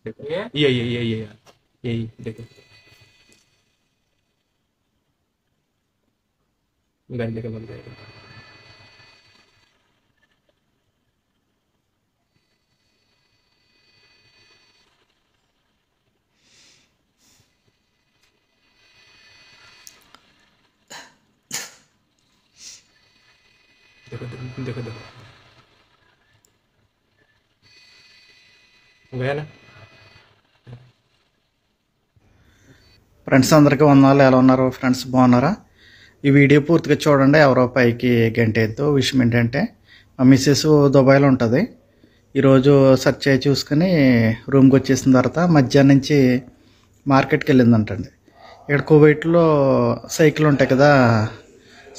Gitu ya? iya iya iya iya. Iya iya iya enggak enggak enggak enggak Enggak enak. Friends అందరికీ వందనాలు. ఎలా ఉన్నారు? Friends బాగున్నారా? ఈ వీడియో పూర్తిగా చూడండి. ఎవరో పైకి గంటేద్దు విషయం ఏంటంటే మా మిస్సెస్ దుబాయ్లో ఉంటుంది. ఈరోజు సెర్చ్ అయ్యి చూసుకుని రూమ్కి వచ్చేసిన తర్వాత మధ్యాహ్నం నుంచి మార్కెట్కి వెళ్ళిందంటండి. ఇక్కడ కువైట్లో సైకిల్ ఉంటాయి కదా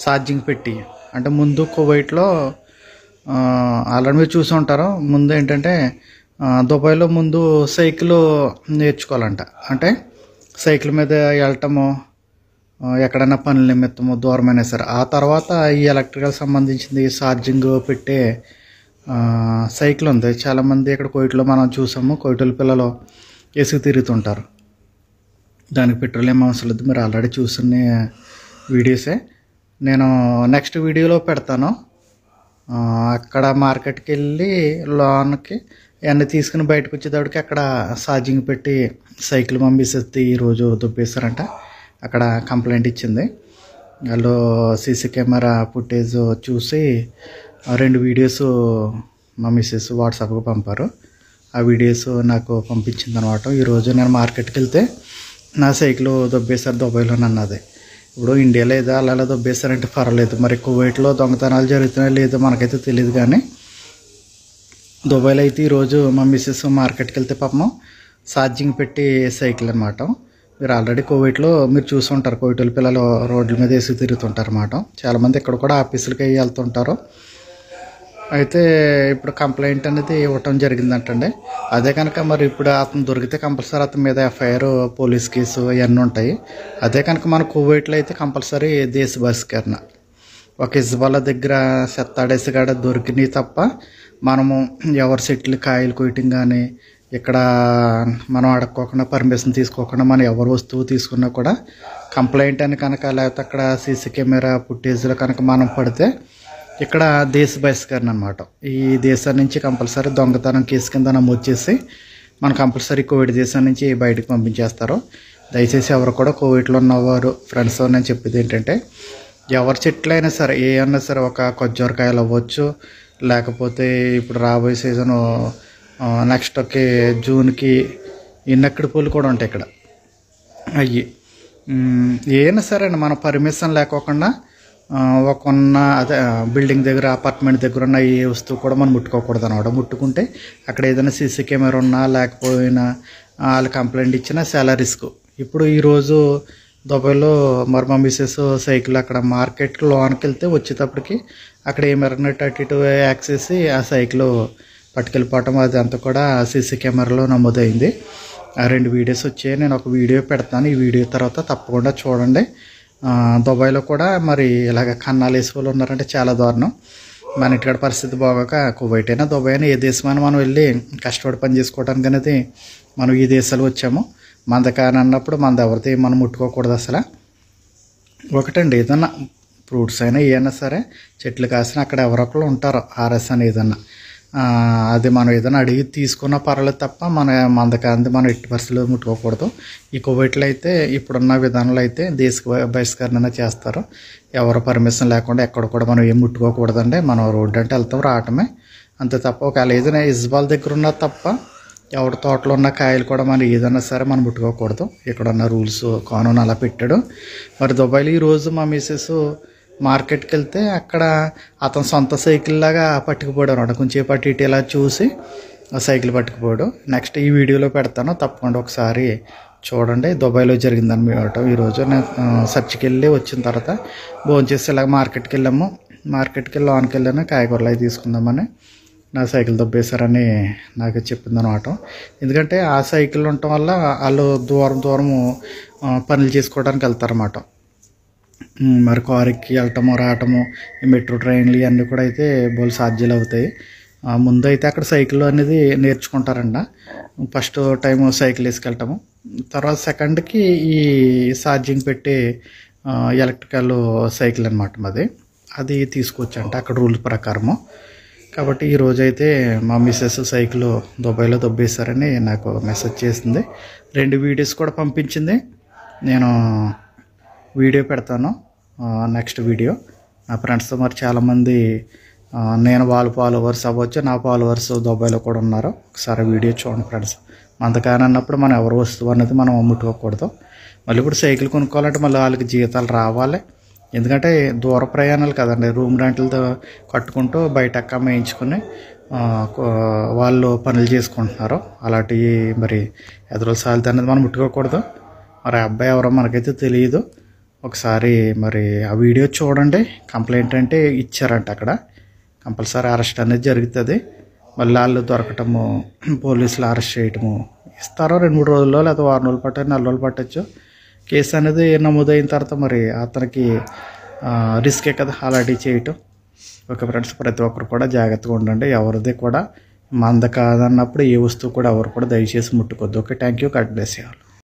ఛార్జింగ్ పెట్టి. అంటే ముందు కువైట్లో ఆల్రెడీ మీరు చూసి ఉంటారు. ముందు ఏంటంటే దుబాయ్లో ముందు సైకిల్ నేర్చుకోవాలంట. అంటే సైకిల్ మీద వెళ్ళటము ఎక్కడైనా పనుల నిమిత్తము దూరమైనా సరే ఆ తర్వాత ఈ ఎలక్ట్రికల్ సంబంధించింది ఛార్జింగ్ పెట్టే సైకిల్ ఉంది. చాలామంది ఇక్కడ కోయిట్లో మనం చూసాము కోయిటల పిల్లలు ఎసుగు తిరుగుతుంటారు. దానికి పెట్రోల్ ఏం అవసరం లేదు మీరు ఆల్రెడీ చూసిన వీడియోసే. నేను నెక్స్ట్ వీడియోలో పెడతాను. అక్కడ మార్కెట్కి వెళ్ళి లోన్కి ఇవన్నీ తీసుకుని బయటకు వచ్చేటప్పటికి అక్కడ ఛార్జింగ్ పెట్టి సైకిల్ పంపిస్తే ఈరోజు దుబ్బేశారంట అక్కడ కంప్లైంట్ ఇచ్చింది. వాళ్ళు సీసీ కెమెరా ఫుటేజ్ చూసి రెండు వీడియోస్ మా మిస్సెస్ వాట్సాప్కి పంపారు. ఆ వీడియోస్ నాకు పంపించింది అనమాట ఈరోజు నేను మార్కెట్కి వెళ్తే నా సైకిల్ దొబ్బేశారు దుబాయ్లో అన్నది ఇప్పుడు ఇండియాలో ఏదో అలా అలా దొబ్బేశారంటే పర్వాలేదు. మరి కువైట్లో దొంగతనాలు జరుగుతున్నాయో లేదో మనకైతే తెలియదు కానీ దుబాయ్లో అయితే ఈరోజు మా మిస్సెస్ మార్కెట్కి వెళ్తే పాపం ఛార్జింగ్ పెట్టి సైకిల్ అనమాట మీరు ఆల్రెడీ కోవిడ్లో మీరు చూసుంటారు. కోవిడ్ పిల్లలు రోడ్ల మీద వేసి తిరుగుతుంటారు అనమాట చాలామంది ఇక్కడ కూడా ఆఫీసులకి వెళ్తుంటారు. అయితే ఇప్పుడు కంప్లైంట్ అనేది ఇవ్వటం జరిగిందంటండి. అదే కనుక మరి ఇప్పుడు అతను దొరికితే కంపల్సరీ అతని మీద ఎఫ్ఐఆర్ పోలీస్ కేసు ఇవన్నీ ఉంటాయి. అదే కనుక మన కోవిడ్లో అయితే కంపల్సరీ దేశ బహిష్కరణ. ఒక ఇజ్బాల దగ్గర సెత్తాడేసి కాడ దొరికినాయి తప్ప మనము ఎవరి సెట్లు కాయలు కొయ్యటం కానీ ఇక్కడ మనం అడగకోకుండా పర్మిషన్ తీసుకోకుండా మనం ఎవరు వస్తువు తీసుకున్నా కూడా కంప్లైంట్ అని కనుక లేకపోతే అక్కడ సీసీ కెమెరా ఫుటేజ్లో కనుక మనం పడితే ఇక్కడ దేశ బహిష్కరణ అనమాట ఈ దేశం నుంచి కంపల్సరీ దొంగతనం కేసు కింద నమోదు చేసి మన కంపల్సరీ కోవిడ్ దేశం నుంచి బయటకు పంపించేస్తారు. దయచేసి ఎవరు కూడా కోవిడ్లో ఉన్నవారు ఫ్రెండ్స్ నేను చెప్పేది ఏంటంటే ఎవరి చెట్లు అయినా సరే ఏ అన్నా సరే ఒక కొజ్జరకాయలు అవ్వచ్చు. లేకపోతే ఇప్పుడు రాబోయే సీజను ఒకే జూన్కి ఇన్నక్కడి పూలు కూడా ఉంటాయి ఇక్కడ. అయ్యి. ఏమైనా సరే అండి మన పర్మిషన్ లేకోకుండా ఒక ఉన్న అదే బిల్డింగ్ దగ్గర అపార్ట్మెంట్ దగ్గర ఉన్న ఏ వస్తువు కూడా మనం ముట్టుకోకూడదు అనమాట ముట్టుకుంటే అక్కడ ఏదైనా సీసీ కెమెరా ఉన్నా లేకపోయినా వాళ్ళు కంప్లైంట్ ఇచ్చినా చాలా రిస్క్. ఇప్పుడు ఈరోజు దుబాయ్లో మరి మా మిస్సెస్ సైకిల్ అక్కడ మార్కెట్ లోనికి వెళ్తే వచ్చేటప్పటికి అక్కడ ఏమరినట్టు అటు ఇటు యాక్సెస్ ఆ సైకిల్ పట్టుకెళ్ళిపోవటం అది అంతా కూడా సీసీ కెమెరాలో నమోదైంది. ఆ రెండు వీడియోస్ వచ్చాయి. నేను ఒక వీడియో పెడతాను. ఈ వీడియో తర్వాత తప్పకుండా చూడండి. దుబాయ్లో కూడా మరి ఇలాగ కన్నాలు వేసే వాళ్ళు ఉన్నారంటే చాలా దారుణం. మన ఇక్కడ పరిస్థితి బాగోక కువైట్ అయినా దుబాయ్ అయినా ఏ దేశమైనా మనం వెళ్ళి కష్టపడి పని చేసుకోవడానికి అనేది మనం ఈ దేశాలు వచ్చాము. మనది కాని అన్నప్పుడు మంద ఎవరిది మనం ముట్టుకోకూడదు అసలు? ఒకటండి ఏదన్నా ఫ్రూట్స్ అయినా ఏమైనా సరే చెట్లు కాసిన అక్కడ ఎవరొకరు ఉంటారు ఆర్ఎస్ అని ఏదన్నా. అది మనం ఏదైనా అడిగి తీసుకున్నా పర్వాలేదు తప్ప మన మందకాంది మనం ఎట్టి పరిస్థితుల్లో ముట్టుకోకూడదు. ఈ కోవిడ్లో అయితే ఇప్పుడున్న విధానంలో అయితే దేశ బహిష్కరణ చేస్తారు. ఎవరు పర్మిషన్ లేకుండా ఎక్కడ కూడా మనం ఏం ముట్టుకోకూడదండి. మనం రోడ్డు అంటే వెళ్తాం రావటమే. అంతే తప్ప ఒకవేళ ఏదైనా ఇజ్బాల్ దగ్గర ఉన్నా తప్ప ఎవరి తోటలో ఉన్న కాయలు కూడా మనం ఏదైనా సరే మనం ముట్టుకోకూడదు. ఇక్కడ ఉన్న రూల్స్ కానూన్ అలా పెట్టాడు. మరి దుబాయ్లో ఈరోజు మా మిసెస్ మార్కెట్కి వెళ్తే అక్కడ అతను సొంత సైకిల్ లాగా పట్టుకుపోయాడు అనమాట. కొంచెం అటు ఇటు ఇలా చూసి సైకిల్ పట్టుకుపోయాడు. నెక్స్ట్ ఈ వీడియోలో పెడతాను. తప్పకుండా ఒకసారి చూడండి. దుబాయ్లో జరిగిందని మేము ఈరోజు నేను ఆ, సర్చ్కి వెళ్ళి వచ్చిన తర్వాత భోంచేసి ఇలాగ మార్కెట్కి వెళ్ళాము. మార్కెట్కి వెళ్ళి లోన్కి వెళ్ళాను. కాయగూరలు అవి తీసుకుందామని. నా సైకిల్ దొబ్బేశారని నాకు చెప్పిందనమాట ఎందుకంటే ఆ సైకిల్ ఉండటం వల్ల వాళ్ళు దూరం దూరము పనులు చేసుకోవడానికి వెళ్తారన్నమాట. మరి కారుకి వెళ్ళటము రావటము ఈ మెట్రో ట్రైన్లు ఇవన్నీ కూడా అయితే బోల్ సాధ్యాలు అవుతాయి. ముందు అయితే అక్కడ సైకిల్ అనేది నేర్చుకుంటారంట. ఫస్ట్ టైం సైకిల్ వేసుకెళ్ళటము. తర్వాత సెకండ్కి ఈ ఛార్జింగ్ పెట్టి ఎలక్ట్రికల్ సైకిల్ అనమాట మాది. అది తీసుకొచ్చంట అక్కడ రూల్ ప్రకారము. కాబట్టి ఈ రోజైతే మా మిస్సెస్ సైకిల్ దుబాయ్లో దొబ్బేశారని నాకు మెసేజ్ చేసింది. రెండు వీడియోస్ కూడా పంపించింది. నేను వీడియో పెడతాను. Next video. నా ఫ్రెండ్స్తో మరి చాలామంది నేను వాళ్ళ ఫాలోవర్స్ అవ్వచ్చు నా ఫాలోవర్స్ దుబాయ్లో కూడా ఉన్నారు. ఒకసారి వీడియో చూడండి ఫ్రెండ్స్. మనది మనం ఎవరు వస్తువు అనేది మనం ముట్టుకోకూడదు మళ్ళీ ఇప్పుడు సైకిల్ కొనుక్కోవాలంటే మళ్ళీ వాళ్ళకి జీతాలు రావాలి. ఎందుకంటే దూర ప్రయాణాలు కదండి. రూమ్ రెంట్లతో కట్టుకుంటూ బయట అక్క వాళ్ళు పనులు చేసుకుంటున్నారు. అలాంటివి మరి ఎదురు సాలిత అనేది మనం ముట్టుకోకూడదు. మరి అబ్బాయి ఎవరో మనకైతే తెలియదు. ఒకసారి మరి ఆ వీడియో చూడండి. కంప్లైంట్ అంటే ఇచ్చారంట అక్కడ. కంపల్సరీ అరెస్ట్ అనేది జరుగుతుంది. మళ్ళీ వాళ్ళు దొరకటము పోలీసులు అరెస్ట్ చేయటము ఇస్తారో రెండు మూడు రోజుల్లో లేదా వారం రోజులు పట్టచ్చు నెల రోజులు పట్టచ్చు. కేసు అనేది నమోదైన తర్వాత మరి అతనికి రిస్కే కదా అలాంటివి చేయటం. ఓకే ఫ్రెండ్స్ ప్రతి ఒక్కరు కూడా జాగ్రత్తగా ఉండండి. ఎవరిది కూడా మంద కాదన్నప్పుడు ఏ వస్తువు కూడా ఎవరు కూడా దయచేసి ముట్టుకోవద్దు. Okay thank you cut bless చేయాలి